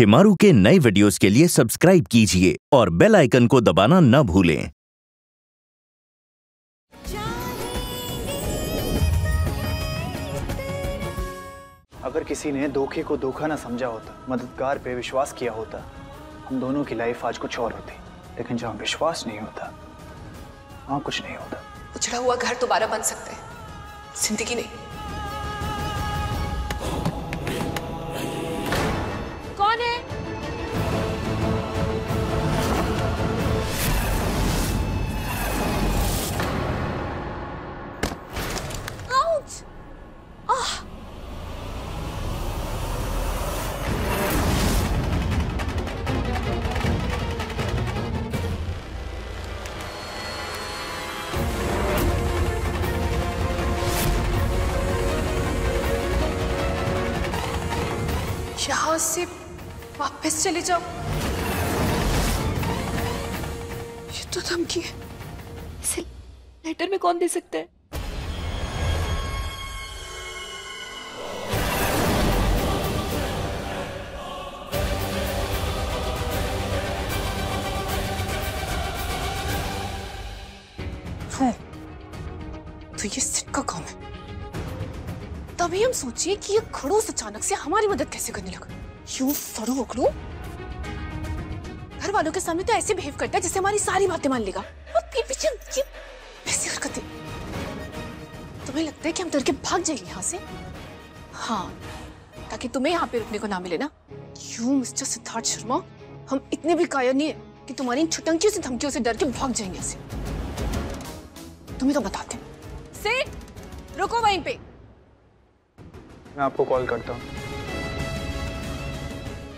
शिमारू के नए वीडियोस के लिए सब्सक्राइब कीजिए और बेल आइकन को दबाना न भूलें। अगर किसी ने धोखे को धोखा ना समझा होता मददगार पे विश्वास किया होता हम दोनों की लाइफ आज कुछ और होती लेकिन जहाँ विश्वास नहीं होता वहाँ कुछ नहीं होता। उछड़ा हुआ घर दोबारा बन सकते हैं। ज़िंदगी नहीं। से वापस चले जाओ। ये तो धमकी है। इसे लेटर में कौन दे सकता है? तो ये सिट का काम है। तभी हम सोचिए कि ये खड़ोस अचानक से हमारी मदद कैसे करने लगा। यू फड़ू वकड़ू? घर वालों के सामने तो ऐसे बिहेव करता है जैसे हमारी सारी बातें मान लेगा। और ऐसी तुम्हें लगता है कि हम डर के भाग जाएँगे यहाँ से? हाँ ताकि तुम्हें यहाँ पे रुकने को ना मिले ना। You mister Siddharth Sharma? हम इतने भी कायर नहीं है कि तुम्हारी इन छुटंकियों से धमकियों से डर के भाग जाएँगे यहाँ से। तुम्हें तो बताते सेठ रुको वहीं पे। मैं आपको कॉल करता हूँ।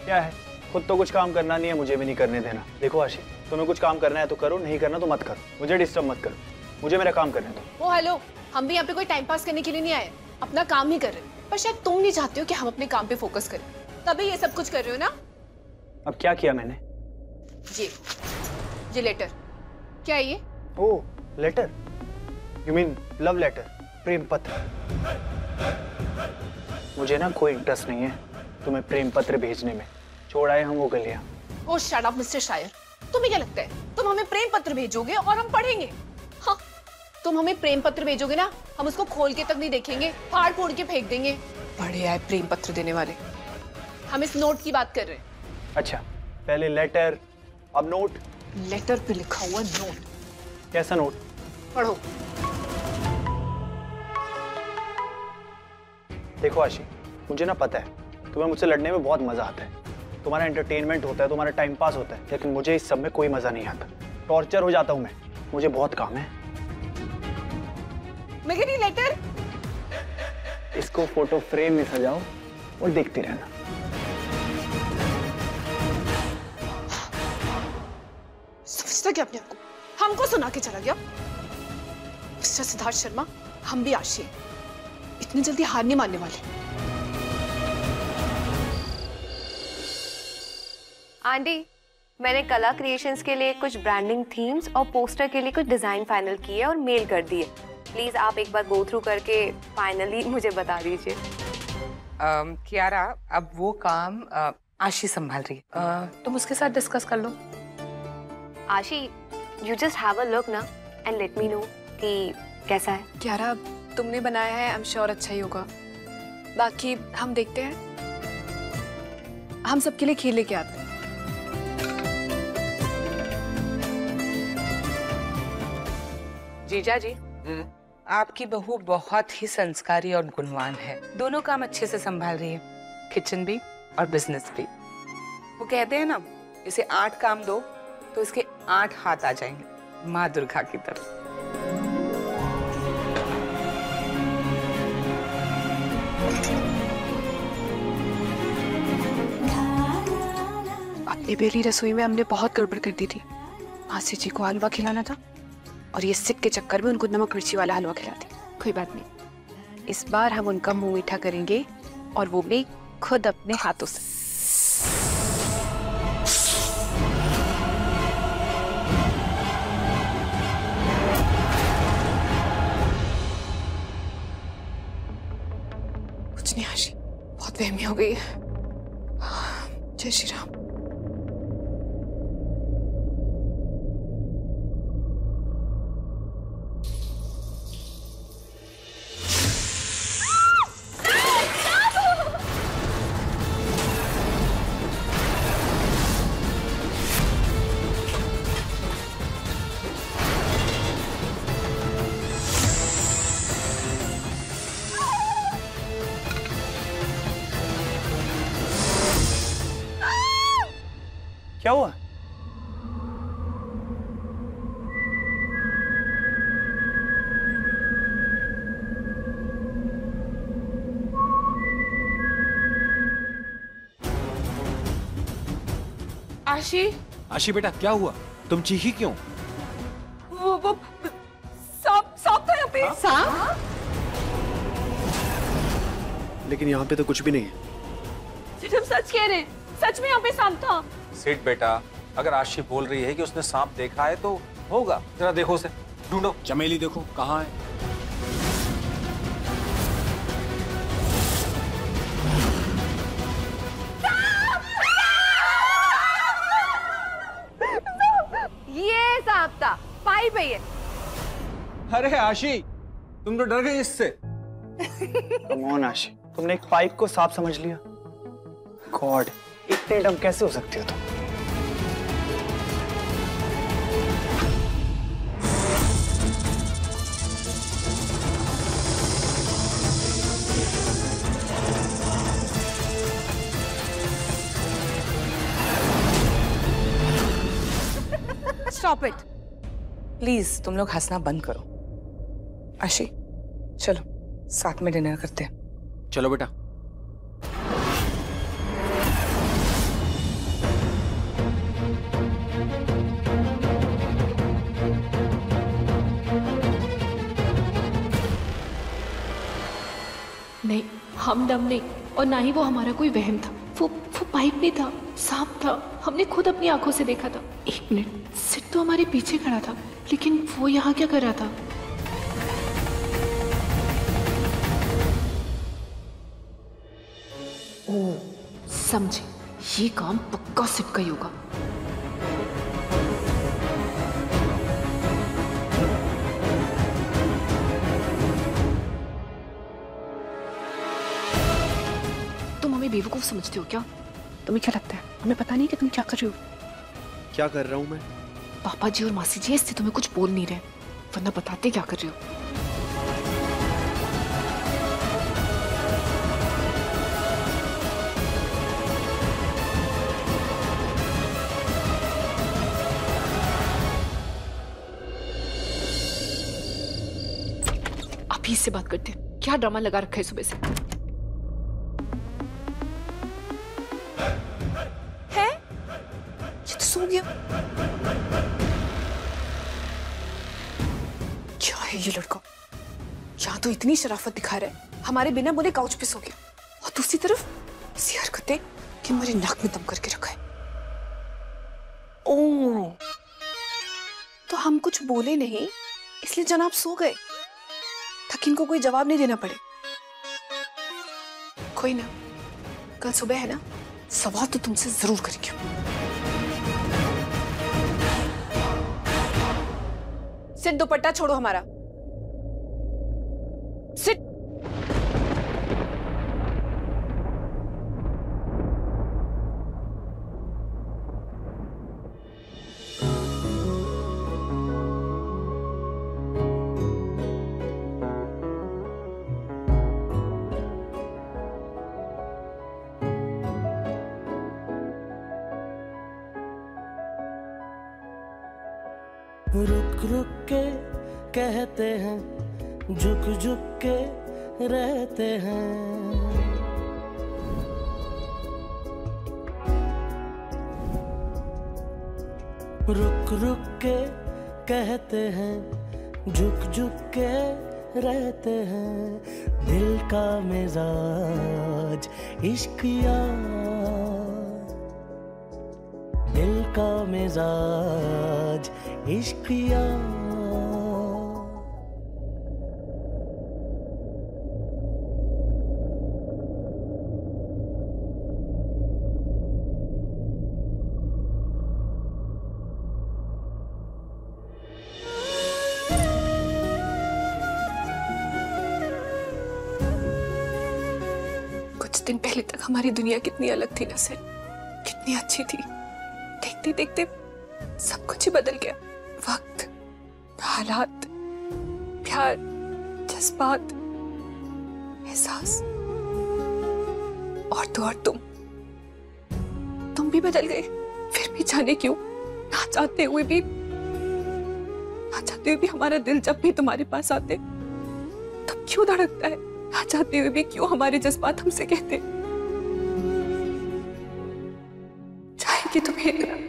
क्या है? खुद तो कुछ काम करना नहीं है मुझे भी नहीं करने देना। देखो आशी तुम्हें कुछ काम करना है तो करो नहीं करना तो मत करो। मुझे डिस्टर्ब मत करो। मुझे मेरा काम करने दो। ओ हेलो हम भी यहाँ पे कोई टाइम पास करने के लिए नहीं आए। अपना काम ही कर रहे पर शायद तुम नहीं चाहते हो कि हम अपने काम पे फोकस करें। तभी ये सब कुछ कर रहे हो ना? अब क्या किया मैंने? ये ये लेटर क्या है ये? ओ letter you mean love letter प्रेम पत्र? मुझे ना कोई इंटरेस्ट नहीं है। तुम्हें प्रेम पत्र भेजने में। छोड़ आए हम वो गलियाँ। ओ शट अप मिस्टर शायर तुम्हें क्या लगता है? तुम हमें प्रेम पत्र भेजोगे और हम पढ़ेंगे? हाँ तुम हमें प्रेम पत्र भेजोगे ना हम उसको खोल के तक नहीं देखेंगे फाड़ फोड़ के फेंक देंगे। बड़े आए प्रेम पत्र देने वाले। हम इस नोट की बात कर रहे हैं। अच्छा पहले लेटर अब नोट लेटर पे लिखा हुआ नोट कैसा नोट पढ़ो। देखो आशी मुझे ना पता है तुम्हें मुझसे लड़ने में बहुत मज़ा आता है। तुम्हारा एंटरटेनमेंट होता है तुम्हारा टाइम पास होता है लेकिन मुझे इस सब में कोई मज़ा नहीं आता। टॉर्चर हो जाता हूँ मैं। मुझे बहुत काम है। मैं लेटर इसको फ़ोटो फ्रेम में सजाओ और देखते रहना। समझता क्या अपने आप को? हमको सुना के चला गया। मिस्टर सिद्धार्थ शर्मा हम भी आशी इतनी जल्दी हार नहीं मानने वाले। आंटी मैंने कला क्रिएशंस के लिए कुछ ब्रांडिंग थीम्स और पोस्टर के लिए कुछ डिज़ाइन फाइनल किए और मेल कर दिए। प्लीज़ आप एक बार गो थ्रू करके फाइनली मुझे बता दीजिए। कियारा अब वो काम आशी संभाल रही है। तुम उसके साथ डिस्कस कर लो। Ashi you just have a look ना एंड लेट मी नो कि कैसा है। ग्यारह तुमने बनाया है आई एम श्योर अच्छा ही होगा। बाकी हम देखते हैं। हम सबके लिए खेल लेके आते हैं। जीजा जी आपकी बहू बहुत ही संस्कारी और गुणवान है। दोनों काम अच्छे से संभाल रही है। किचन भी और बिज़नेस भी। वो कहते हैं ना इसे आठ काम दो तो इसके आठ हाथ आ जाएँगे। माँ दुर्गा की तरफ़। अपनी बेली रसोई में हमने बहुत गड़बड़ कर दी थी। मासी जी को हलवा खिलाना था। और ये सिक के चक्कर में उनको नमक मिर्ची वाला हलवा खिला दी कोई बात नहीं। इस बार हम उनका मुँह मीठा करेंगे और वो भी खुद अपने हाथों से। कुछ नहीं आशी, बहुत वहमी हो गई है। जय श्री राम। आशी? आशी बेटा क्या हुआ? तुम चीखी क्यों? वो वो सांप सांप था यहाँ पे। सांप लेकिन यहाँ पे तो कुछ भी नहीं है। सिर्फ़ हम सच कह रहे हैं। सच में यहाँ पे सांप था। सेठ बेटा अगर आशी बोल रही है कि उसने सांप देखा है तो होगा। जरा देखो उसे। ढूंढो। चमेली देखो कहाँ है? अरे आशी तुम तो डर गई इससे। Come on Ashi. तुमने एक पाइप को साफ़ समझ लिया। गॉड इतने डम कैसे हो सकती हो तुम? स्टॉप इट प्लीज़ तुम लोग हंसना बंद करो। आशी चलो साथ में डिनर करते हैं। चलो बेटा। नहीं हम दम नहीं और ना ही वो हमारा कोई वहम था। वो वो पाइप नहीं था सांप था हमने खुद अपनी आँखों से देखा था। एक मिनट सिट तो हमारे पीछे खड़ा था लेकिन वो यहाँ क्या कर रहा था? समझे। ये काम पक्का का ही होगा। तुम हमें बेवकूफ़ समझते हो क्या? तुम्हें क्या लगता है? हमें पता नहीं कि तुम क्या कर रहे हो। क्या कर रहा हूँ मैं? पापा जी और मासी जी इससे तुम्हें कुछ बोल नहीं रहे। वरना बताते क्या कर रहे हो? अभी इससे बात करते हैं। क्या ड्रामा लगा रखा है सुबह से? है? ये तो सो गया। क्या है ये लड़का? यहाँ तो इतनी शराफत दिखा रहा है। हमारे बिना बोले काउच पे सो गया। और दूसरी तरफ़ ऐसी हरकतें कि मेरे नाक में दम करके रखा है। ओ तो हम कुछ बोले नहीं, इसलिए जनाब सो गए। ताकि इनको कोई जवाब नहीं देना पड़े। कोई ना, कल सुबह है ना, सवाल तो तुमसे ज़रूर करेंगे। सिर्फ़ दुपट्टा छोड़ो हमारा। रुक रुक के कहते हैं, झुक झुक के रहते हैं। रुक रुक के कहते हैं, झुक झुक के रहते हैं। दिल का मिजाज इश्किया दिल का मिजाज कुछ दिन पहले तक हमारी दुनिया कितनी अलग थी ना सर कितनी अच्छी थी। देखते देखते सब कुछ ही बदल गया। वक्त, हालात, प्यार, जज्बात, एहसास। और तो और तुम। तुम भी बदल गए, फिर भी जाने क्यों? ना चाहते हुए भी। ना चाहते हुए भी हमारा दिल जब भी तुम्हारे पास आते, तब क्यों धड़कता है? ना चाहते हुए भी क्यों हमारे जज्बात हमसे कहते? चाहेगी तुम्हें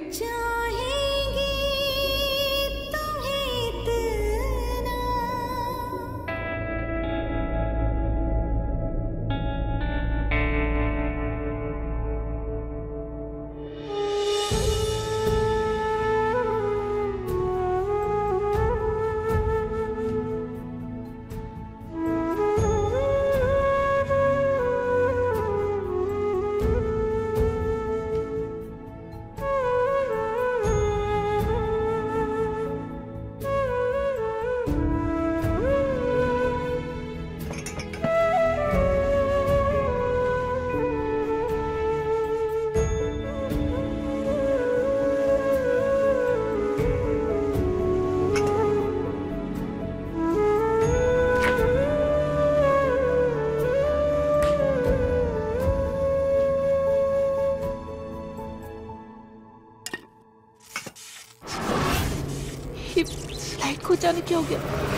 लाइट को जाने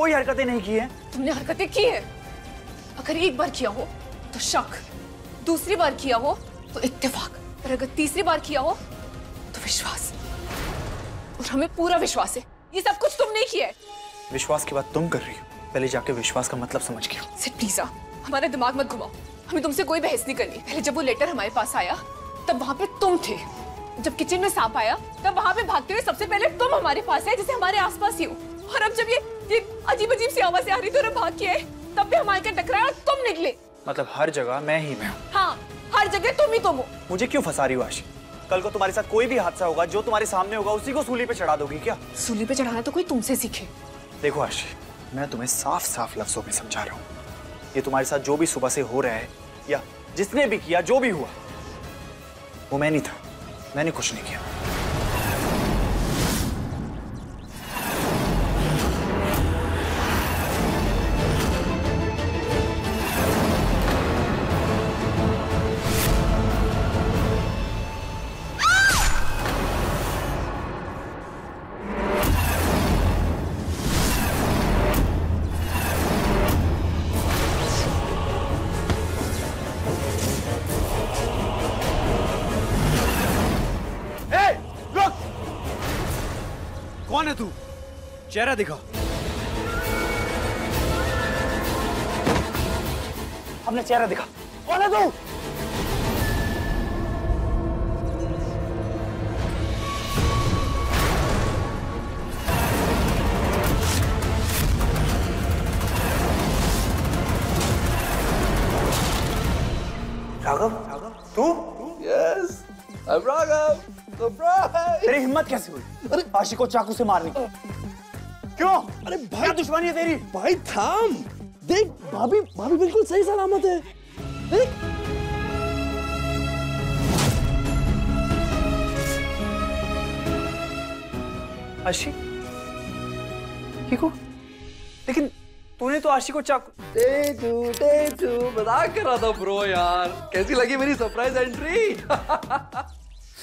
कोई हरकतें नहीं की हैं। तुमने हरकतें की है? अगर एक बार किया हो तो शक। दूसरी बार किया हो तो इत्तेफाक। और अगर तीसरी बार किया हो तो विश्वास। और हमें पूरा विश्वास है। ये सब कुछ तुमने किया है। विश्वास की बात तुम कर रही हो। पहले जाके विश्वास का मतलब समझ गया सिर्फ़ प्लीज़ हमारा दिमाग मत घुमाओ। हमें तुमसे कोई बहस नहीं करनी। पहले जब वो लेटर हमारे पास आया तब वहाँ पे तुम थे। जब किचन में सांप आया तब वहाँ पे भागते हुए सबसे पहले तुम हमारे पास है जैसे हमारे आसपास ही हो। और अब जब ये ये अजीब अजीब सी आवाज़ें आ रही थी और भाग के तब भी हमारे का टकराया और तुम निकले। मतलब हर जगह मैं ही मैं हूँ। हाँ हर जगह तुम ही तुम हो। मुझे क्यों फंसा रही हो आशी? कल को तुम्हारे साथ कोई भी हादसा होगा जो तुम्हारे सामने होगा उसी को सूली पे चढ़ा दोगी क्या? सूली पे चढ़ाना तो कोई तुमसे सीखे। देखो आशी मैं तुम्हें साफ़ साफ़ लफ्जों में समझा रहा हूँ। ये तुम्हारे साथ जो भी सुबह से हो रहा है या जिसने भी किया जो भी हुआ वो मैं नहीं था। मैंने कुछ नहीं किया। कौन है तू? चेहरा दिखा। अपने चेहरा दिखा। कौन है तू? राघव? तू? Yes, I'm Raghav. Surprise! तेरी हिम्मत कैसे हुई? अरे आशी को चाकू से मारने की। क्यों? अरे क्या भाई दुश्मनी है तेरी? भाई थाम! देख भाभी भाभी बिल्कुल सही सलामत है। देख। आशी ठीक हो? लेकिन तूने तो आशी को चाकू डे टू डे टू मज़ाक कर रहा था ब्रो यार। कैसी लगी मेरी सरप्राइज़ एंट्री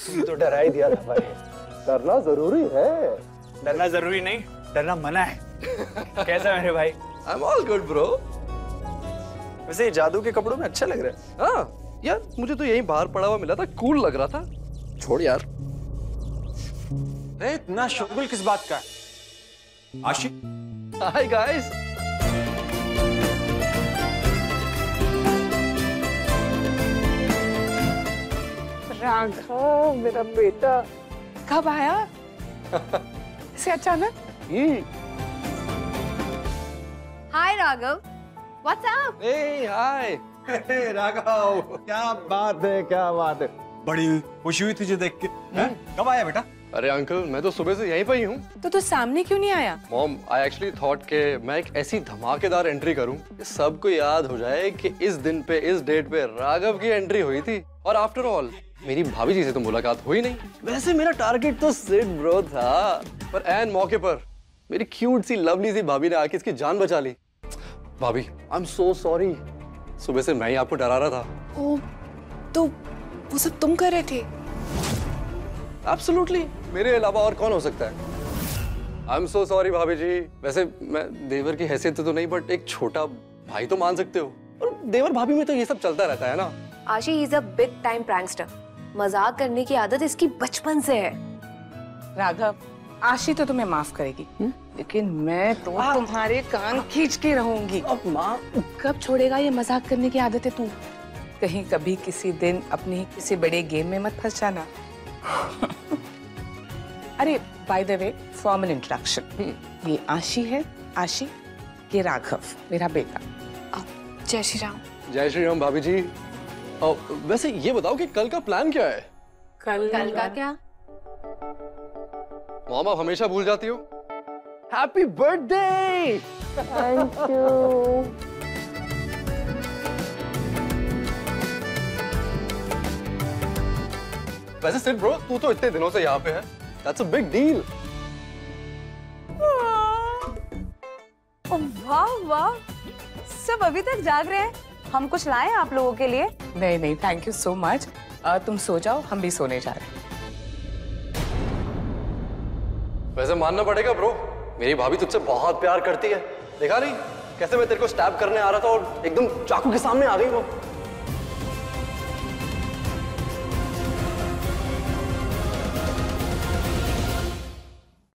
तो डरा ही दिया था भाई। डरना ज़रूरी है। डरना ज़रूरी नहीं डरना मना है। कैसा मेरे भाई? I am all good bro वैसे ये जादू के कपड़ों में अच्छा लग रहा है। हाँ यार मुझे तो यही बाहर पड़ा हुआ मिला था कूल लग रहा था। छोड़ यार। अरे इतना शोरगुल किस बात का है? आशी हाय गाइस राघव मेरा बेटा। कब आया? से अचानक? Hi Raghav what's up hey hi Raghav क्या बात है क्या बात है? बड़ी खुशी हुई तुझे देख के। कब आया बेटा? अरे अंकल मैं तो सुबह से यहीं पर ही हूँ। तो तू सामने क्यों नहीं आया? मॉम आई एक्चुअली थॉट के मैं एक ऐसी धमाकेदार एंट्री करूँ सबको याद हो जाए कि इस दिन पे इस डेट पे राघव की एंट्री हुई थी। और आफ्टर ऑल मेरी भाभी जी से तो मुलाकात हुई नहीं। वैसे मेरा टारगेट तो सिड ब्रो था पर एन मौके पर मेरी क्यूट सी लवली सी भाभी ने आके इसकी जान बचा ली। भाभी आई एम सो सॉरी सुबह से मैं ही आपको डरा रहा था। ओ तो वो सब तुम कर रहे थे? एब्सोल्युटली मेरे अलावा और कौन हो सकता है? आई एम सो सॉरी भाभी जी। वैसे मैं देवर की हैसियत तो नहीं बट एक छोटा भाई तो मान सकते हो। और देवर भाभी में तो ये सब चलता रहता है ना? Ashi is a big time prankster मज़ाक करने की आदत इसकी बचपन से है। राघव आशी तो तुम्हें माफ़ करेगी लेकिन मैं तो तुम्हारे कान खींच के रहूँगी। अब माँ कब छोड़ेगा ये मज़ाक करने की आदत है तू? कहीं कभी किसी दिन अपने किसी बड़े गेम में मत फंस जाना। अरे by the way formal introduction ये आशी है आशी ये राघव मेरा बेटा। जय श्री राम। जय श्री राम भाभी जी। और वैसे ये बताओ कि कल का प्लान क्या है? कल कल का क्या? मॉम आप हमेशा भूल जाती हो। हैप्पी बर्थडे वैसे सिर्फ़ ब्रो तू तो इतने दिनों से यहाँ पे है। दैट्स अ बिग डील वाह वाह। सब अभी तक जाग रहे हैं। हम कुछ लाए आप लोगों के लिए? नहीं नहीं थैंक यू सो मच तुम सो जाओ हम भी सोने जा रहे हैं। वैसे मानना पड़ेगा ब्रो मेरी भाभी तुझसे बहुत प्यार करती है। देखा नहीं? कैसे मैं तेरे को स्टैब करने आ रहा था और एकदम चाकू के सामने आ गई वो?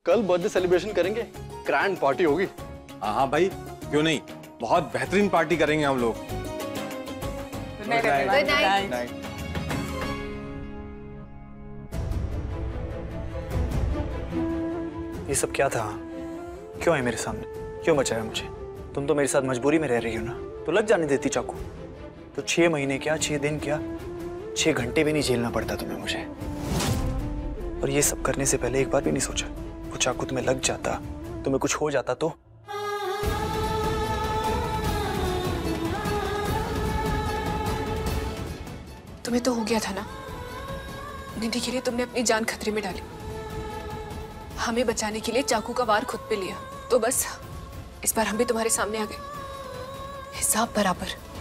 कल बर्थडे सेलिब्रेशन करेंगे? ग्रैंड पार्टी होगी। हाँ हाँ भाई क्यों नहीं? बहुत बेहतरीन पार्टी करेंगे हम लोग। गुड नाइट ये सब क्या था? क्यों है मेरे सामने? क्यों बचाया मुझे? तुम तो मेरे साथ मजबूरी में रह रही हो ना? तो लग जाने देती चाकू। तो छह महीने क्या छह दिन क्या? छह घंटे भी नहीं झेलना पड़ता तुम्हें मुझे। और ये सब करने से पहले एक बार भी नहीं सोचा। वो चाकू तुम्हें लग जाता तुम्हें कुछ हो जाता तो? तुम्हें तो हो गया था ना। निधि के लिए तुमने अपनी जान खतरे में डाली। हमें बचाने के लिए चाकू का वार खुद पे लिया। तो बस, इस बार हम भी तुम्हारे सामने आ गए। हिसाब बराबर।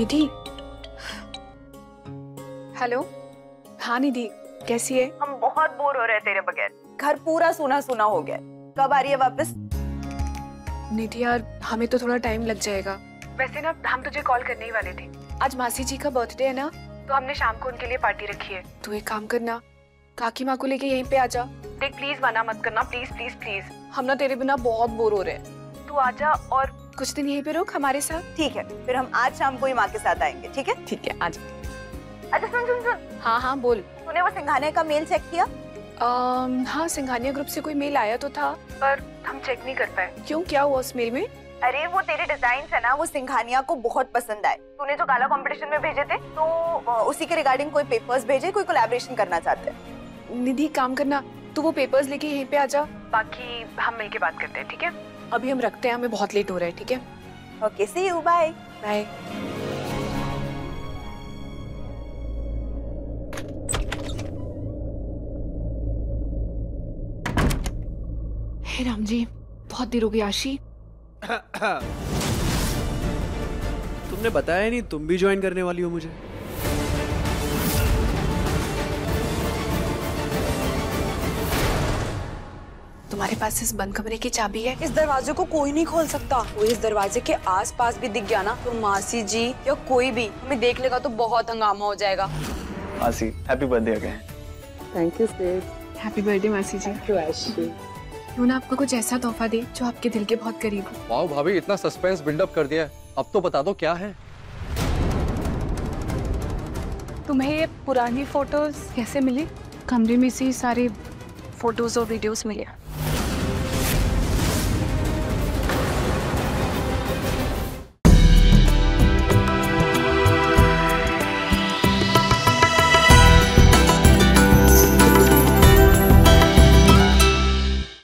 निधि हेलो? हाँ निधि कैसी है? हम बहुत बोर हो रहे हैं तेरे बगैर। घर पूरा सुना सुना हो गया। कब आ रही है वापस? निधि यार हमें तो थोड़ा टाइम लग जाएगा। वैसे ना हम तुझे कॉल करने ही वाले थे। आज मासी जी का बर्थडे है ना तो हमने शाम को उनके लिए पार्टी रखी है। तू एक काम करना काकी माँ को लेके यहीं पे आ जा। देख प्लीज़ मना मत करना प्लीज़ प्लीज़ प्लीज़ हम ना तेरे बिना बहुत बोर हो रहे हैं। तू आ जा और कुछ दिन यहीं पे रुक हमारे साथ। ठीक है फिर हम आज शाम को ही माँ के साथ आएँगे ठीक है? ठीक है आज। अच्छा सुन सुन सुन। हाँ हाँ बोल। तूने वो सिंघानिया का मेल चेक किया? हाँ सिंघानिया ग्रुप से कोई मेल आया तो था। पर हम चेक नहीं कर पाए। क्यों क्या हुआ उस मेल में? अरे वो तेरे डिज़ाइन है ना वो सिंघानिया को बहुत पसंद आए। तूने जो गाला कंपटीशन में भेजे थे तो उसी के रिगार्डिंग कोई पेपर्स भेजे कोई कोलैबोरेशन करना चाहते हैं? निधि काम करना तू वो पेपर्स लेके यहीं पे आ जा। बाकी हम मिलके बात करते हैं ठीक है? अभी हम रखते हैं हमें बहुत लेट हो रहा है ठीक है? Okay see you bye bye हे राम जी बहुत देर हो गई आशी। तुमने बताया नहीं तुम भी ज्वाइन करने वाली हो मुझे। तुम्हारे पास इस बंद कमरे की चाबी है। इस दरवाजे को कोई नहीं खोल सकता। वो इस दरवाजे के आसपास भी दिख गया ना तो मासी जी या कोई भी हमें देख लेगा तो बहुत हंगामा हो जाएगा। मासी happy birthday again thank you sir happy birthday मासी जी। क्यों ना आपको कुछ ऐसा तोहफा दे जो आपके दिल के बहुत करीब हो? वाह भाभी इतना सस्पेंस बिल्डअप कर दिया है। अब तो बता दो क्या है? तुम्हें ये पुरानी फ़ोटोज़ कैसे मिली? कमरे में से ही सारे फ़ोटोज़ और वीडियोस मिले।